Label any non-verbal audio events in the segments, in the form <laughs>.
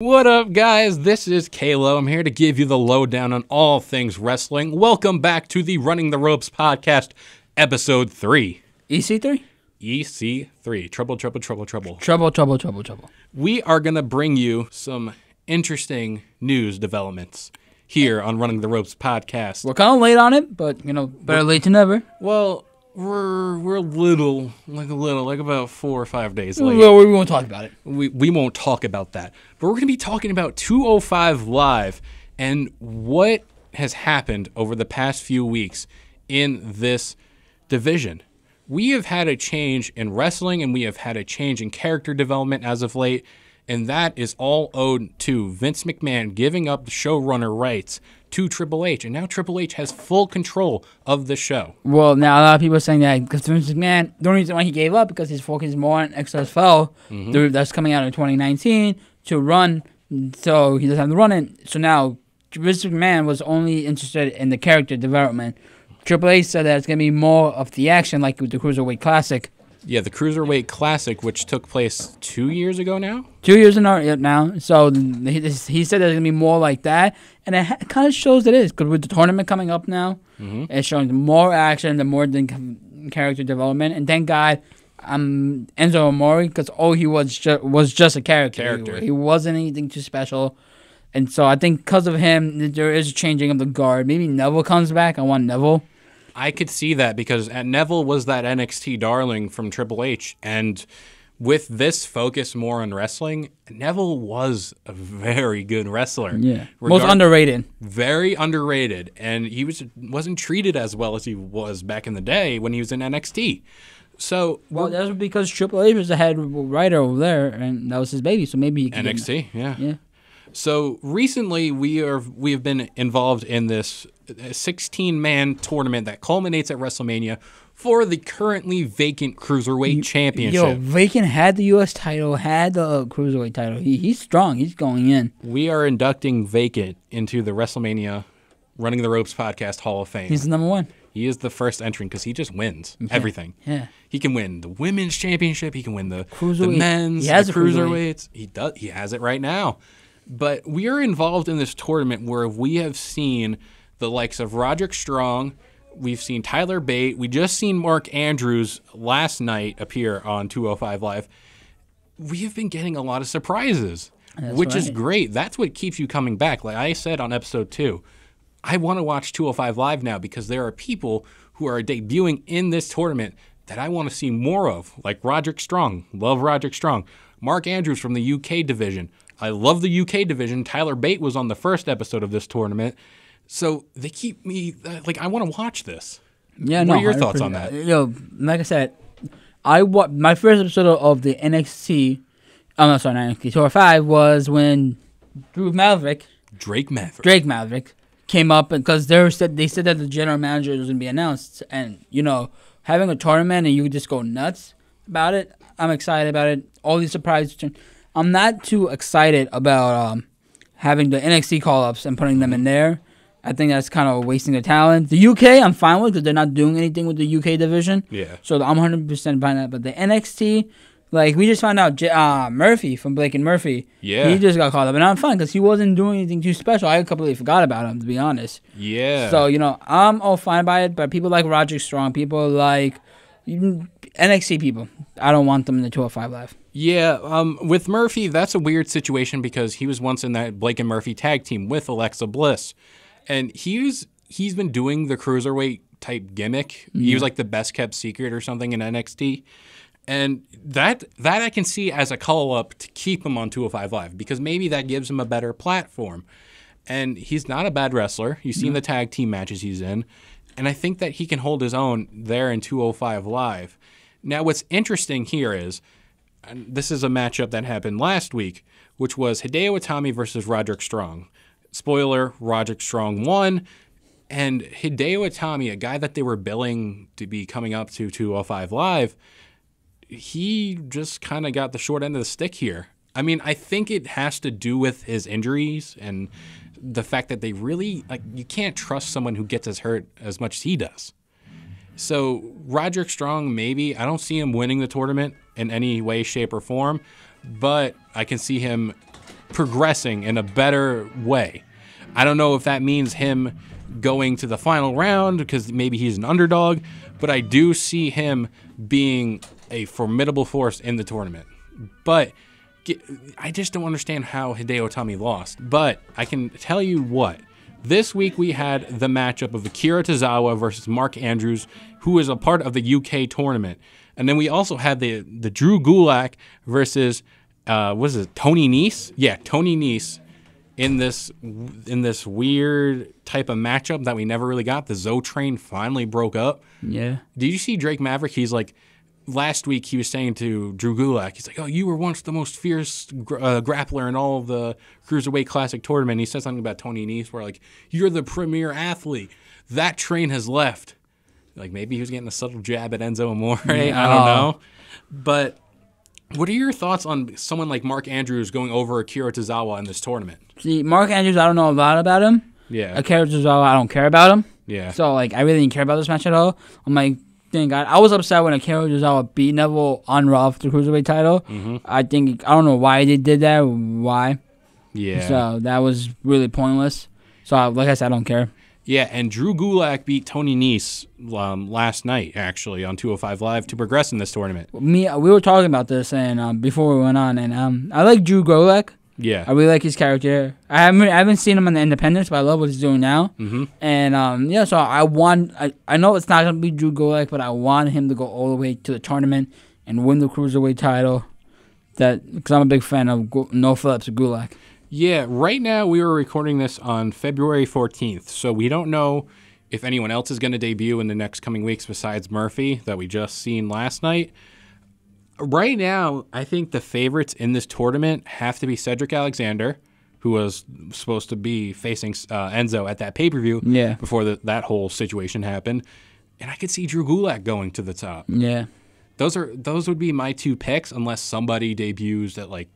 What up, guys? This is Kalo. I'm here to give you the lowdown on all things wrestling. Welcome back to the Running the Ropes podcast, episode 3. EC3? EC3. Trouble, trouble, trouble, trouble. Trouble, trouble, trouble, trouble. We are going to bring you some interesting news developments here on Running the Ropes podcast. We're kind of late on it, but, you know, better late than never. Well, we're we're a little, like a little, like about four or five days late. Well, we won't talk about it. we, we won't talk about that. But we're going to be talking about 205 Live and what has happened over the past few weeks in this division. We have had a change in wrestling and we have had a change in character development as of late. And that is all owed to Vince McMahon giving up the showrunner rights to Triple H. And now Triple H has full control of the show. Well, now a lot of people are saying that because Vince McMahon, the only reason why he gave up because he's focused more on XFL mm-hmm. the- that's coming out in 2019 to run, so he doesn't have to run it. So now Vince McMahon was only interested in the character development. Triple H said that it's gonna be more of the action, like with the Cruiserweight Classic. Yeah, the Cruiserweight Classic, which took place two years ago now. Two years in row now, so he, he said there's gonna be more like that, and it ha- kind of shows that it is because with the tournament coming up now, it's showing more action, the more than character development, and thank God, um, Enzo Amore because all he was ju- was just a character. Character. He, he wasn't anything too special, and so I think because of him, th- there is a changing of the guard. Maybe Neville comes back. I want Neville. I could see that because uh, Neville was that NXT darling from Triple H, and with this focus more on wrestling, Neville was a very good wrestler. most Regard- underrated. very underrated, and he was wasn't treated as well as he was back in the day when he was in NXT. So Well, that's because Triple H was the head writer over there, and that was his baby. So maybe he NXT, yeah. Yeah. So recently, we are we have been involved in this 16 man tournament that culminates at WrestleMania for the currently vacant cruiserweight championship. Yo, Vacant had the U.S. title, had the uh, cruiserweight title. He, he's strong. He's going in. we are inducting Vacant into the WrestleMania Running the Ropes podcast Hall of Fame. He's the number one. he is the first entrant because he just wins everything. Yeah. He can win the women's championship. He can win the, the men's, He has the a cruiserweight. cruiserweights. He does. He has it right now. But we are involved in this tournament where we have seen the likes of Roderick Strong. We've seen Tyler Bate. We just seen Mark Andrews last night appear on 205 Live. We have been getting a lot of surprises, which is great. That's what keeps you coming back. Like I said on episode two, I want to watch 205 Live now because there are people who are debuting in this tournament that I want to see more of, like Roderick Strong. Love Roderick Strong. Mark Andrews from the UK division. I love the UK division. Tyler Bate was on the first episode of this tournament. So they keep me, like, I want to watch this. Yeah, What no. are your thoughts 100%. on that? Yo, like I said, I wa- my first episode of the NXT, I'm not sorry, not NXT Tour Five was when Drew Maverick, Drake Maverick. Drake Maverick, came up because they said they said that the general manager was gonna be announced, and you know, having a tournament and you just go nuts about it. I'm excited about it. All these surprises. I'm not too excited about um, having the NXT call ups and putting them in there. I think that's kind of wasting the talent. The UK, I'm fine with because they're not doing anything with the UK division. Yeah. So I'm 100% fine with that. But the NXT, like we just found out, J- uh, Murphy from Blake and Murphy. Yeah. He just got called up, and I'm fine because he wasn't doing anything too special. I completely forgot about him, to be honest. Yeah. So you know, I'm all fine by it. But people like Roger Strong, people like NXT people, I don't want them in the 205 live. Yeah, um, with Murphy, that's a weird situation because he was once in that Blake and Murphy tag team with Alexa Bliss, and he's he's been doing the cruiserweight type gimmick. He was mm-hmm. like the best kept secret or something in NXT, and that that I can see as a call up to keep him on 205 Live because maybe that gives him a better platform. And he's not a bad wrestler. You've seen mm-hmm. the tag team matches he's in, and I think that he can hold his own there in 205 Live. Now, what's interesting here is and this is a matchup that happened last week, which was Hideo Itami versus Roderick Strong. Spoiler: Roderick Strong won, and Hideo Itami, a guy that they were billing to be coming up to 205 Live, he just kind of got the short end of the stick here. I mean, I think it has to do with his injuries and the fact that they really like you can't trust someone who gets as hurt as much as he does. So Roderick Strong, maybe I don't see him winning the tournament in any way, shape, or form, but I can see him progressing in a better way. I don't know if that means him going to the final round because maybe he's an underdog, but I do see him being a formidable force in the tournament. But I just don't understand how Hideo Itami lost. But I can tell you what. This week we had the matchup of Akira Tozawa versus Mark Andrews, who is a part of the UK tournament. And then we also had the the Drew Gulak versus uh, what is it, Tony Nese? Yeah, Tony Nese in this in this weird type of matchup that we never really got. The Zo train finally broke up. Yeah. Did you see Drake Maverick? He's like, last week he was saying to Drew Gulak, he's like, "Oh, you were once the most fierce gr- uh, grappler in all of the cruiserweight classic tournament." He said something about Tony Nese, where like, "You're the premier athlete." That train has left. Like maybe he was getting a subtle jab at Enzo Amore. <laughs> I don't know, but. What are your thoughts on someone like Mark Andrews going over Akira Tozawa in this tournament? See, Mark Andrews, I don't know a lot about him. Yeah, Akira Tozawa, I don't care about him. yeah, So like, I really didn't care about this match at all. I'm like, thank God. I was upset when Akira Tozawa beat Neville on Raw for the cruiserweight title. Mm-hmm. I think I don't know why they did that. Why? yeah. So that was really pointless. So I- like I said, I don't care. Yeah, and Drew Gulak beat Tony Nese um, last night, actually, on 205 Live to progress in this tournament. Me, we were talking about this and um, before we went on, and um, I like Drew Gulak. I really like his character. I haven't I haven't seen him on the Independence, but I love what he's doing now. hmm And um, yeah, so I want. I, I know it's not gonna be Drew Gulak, but I want him to go all the way to the tournament and win the cruiserweight title. That because I'm a big fan of Gu- No Phillips Gulak. Yeah, right now we were recording this on February 14th, so we don't know if anyone else is going to debut in the next coming weeks besides Murphy that we just seen last night. Right now, I think the favorites in this tournament have to be Cedric Alexander, who was supposed to be facing uh, Enzo at that pay per view Yeah. before the, that whole situation happened. And I could see Drew Gulak going to the top. Yeah. Those are those would be my two picks unless somebody debuts at like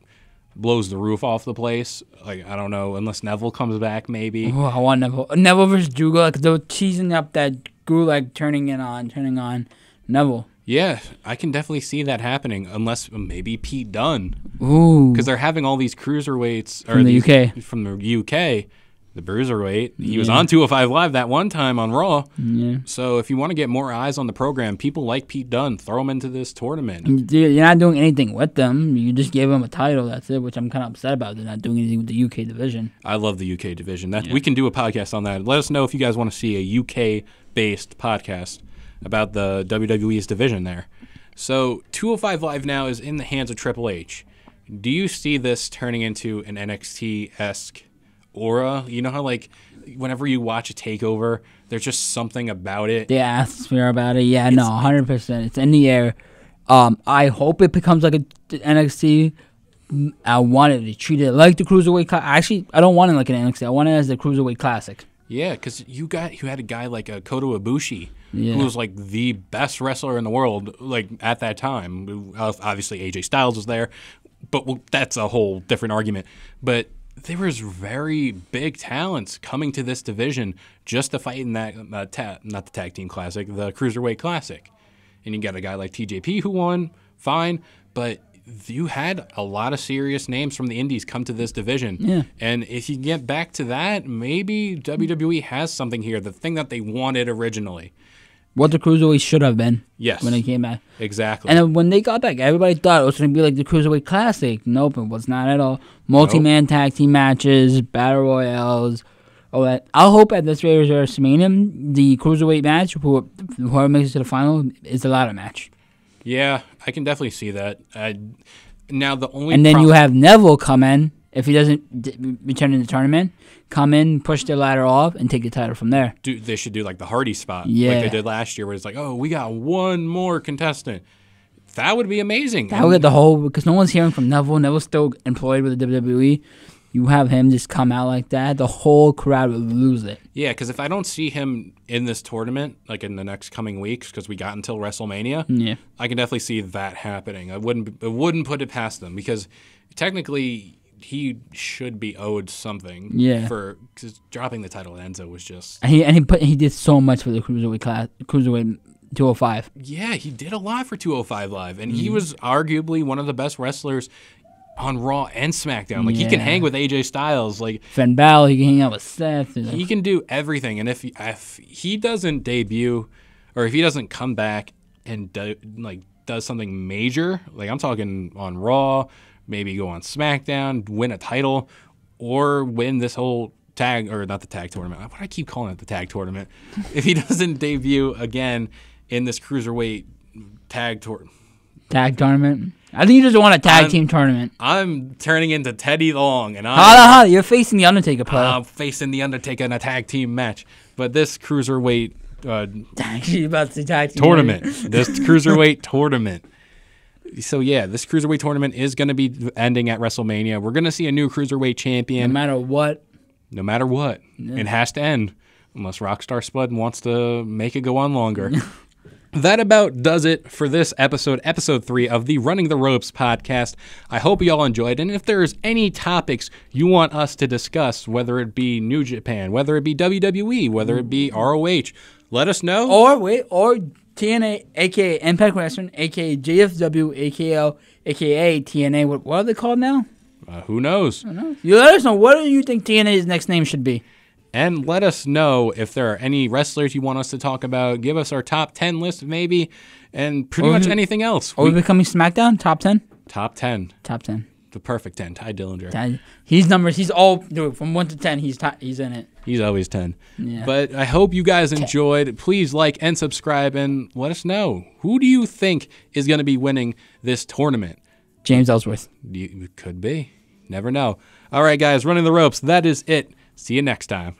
blows the roof off the place. Like I don't know, unless Neville comes back maybe. Oh, I want Neville. Neville versus Drew Gulak. They were teasing up that Gulak turning it on, turning on Neville. Yeah, I can definitely see that happening unless maybe Pete Dunne Ooh. because they're having all these cruiserweights or From the these- UK. from the UK, the bruiserweight. He was Yeah. on 205 Live that one time on Raw. Yeah. So if you want to get more eyes on the program, people like Pete Dunne, throw him into this tournament. You- You're not doing anything with them. You just gave them a title. That's it, which I'm kind of upset about. They're not doing anything with the UK division. I love the UK division. That we can do a podcast on that. Let us know if you guys want to see a UK based podcast about the WWE's division there. So 205 Live now is in the hands of Triple H. Do you see this turning into an NXT esque aura? You know how like whenever you watch a takeover, there's just something about it. The atmosphere about it. Yeah, no, 100%. It's in the air. Um, I hope it becomes like a NXT. I wanted to treat it like the Cruiserweight Classic. Actually, I don't want it like an NXT. I want it as the Cruiserweight Classic. Yeah, because you got you had a guy like a Kota Ibushi, Yeah. who was like the best wrestler in the world, like at that time. Obviously, AJ Styles was there, but well, that's a whole different argument. But there was very big talents coming to this division just to fight in that uh, ta- not the tag team classic, the cruiserweight classic. And you got a guy like TJP who won, fine, but you had a lot of serious names from the indies come to this division. Yeah. And if you get back to that, maybe WWE has something here, the thing that they wanted originally. What the Cruiserweight should have been Yes. when they came back. Exactly. And then when they got back, everybody thought it was going to be like the Cruiserweight Classic. Nope, it was not at all. Multi man tag team matches, battle royales, all that. I hope at this Raiders WrestleMania, the Cruiserweight match, who- whoever makes it to the final, is the ladder match. yeah, I can definitely see that. Uh, now the only And then you have Neville come in, if he doesn't d- return in the tournament, come in, push the ladder off, and take the title from there. do, they should do like the Hardy spot, like Yeah. they did last year, where it's like, oh, we got one more contestant. That would be amazing. That would get the whole, because no one's hearing from Neville. Neville's still employed with the WWE. You have him just come out like that, the whole crowd would lose it. Yeah, because if I don't see him in this tournament, like in the next coming weeks, because we got until WrestleMania, Yeah. I can definitely see that happening. I wouldn't, I wouldn't put it past them because technically he should be owed something. Yeah. For cause dropping the title Enzo was just. And he and he put he did so much for the cruiserweight class, cruiserweight 205. Yeah, he did a lot for 205 Live, and Mm-hmm. he was arguably one of the best wrestlers on Raw and SmackDown. Like he can hang with AJ Styles. Like Finn Balor, he can hang out with Seth. he can do everything. And if if he doesn't debut, or if he doesn't come back and do, like does something major, like I'm talking on Raw, maybe go on SmackDown, win a title, or win this whole tag or not the tag tournament. Why do I keep calling it the tag tournament? <laughs> if he doesn't debut again in this cruiserweight tag tour, tag tournament. I think you just want a tag I'm- team tournament. I'm turning into Teddy Long, and I'm Holla, holla, you're facing the Undertaker, player. I'm facing the Undertaker in a tag team match. But this cruiserweight uh, <laughs> about to tag team tournament, this cruiserweight tournament. So yeah, this cruiserweight tournament is going to be ending at WrestleMania. We're going to see a new cruiserweight champion. No matter what. no matter what. It has to end, unless Rockstar Spud wants to make it go on longer. <laughs> That about does it for this episode, episode three of the Running the Ropes podcast. I hope you all enjoyed. And if there's any topics you want us to discuss, whether it be New Japan, whether it be WWE, whether it be ROH, let us know. Or wait, or TNA, aka Impact Wrestling, aka GFW, aka aka TNA. What, what are they called now? Uh, who knows? You let us know. What do you think TNA's next name should be? And let us know if there are any wrestlers you want us to talk about. Give us our top 10 list, maybe, and pretty Or much we- anything else. Are we We- becoming SmackDown top ten? top 10. Top ten. The perfect 10. Tye Dillinger. That- He's numbers. He's all dude, from one to ten. He's top, he's in it. He's always 10. Yeah. But I hope you guys enjoyed. Please like and subscribe and let us know. Who do you think is going to be winning this tournament? James Ellsworth. You, could be. Never know. All right, guys, running the ropes. That is it. See you next time.